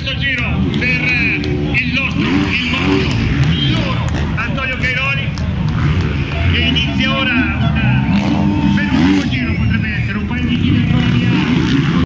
terzo giro per eh, il nostro, il nostro, il loro Antonio Cairoli che inizia ora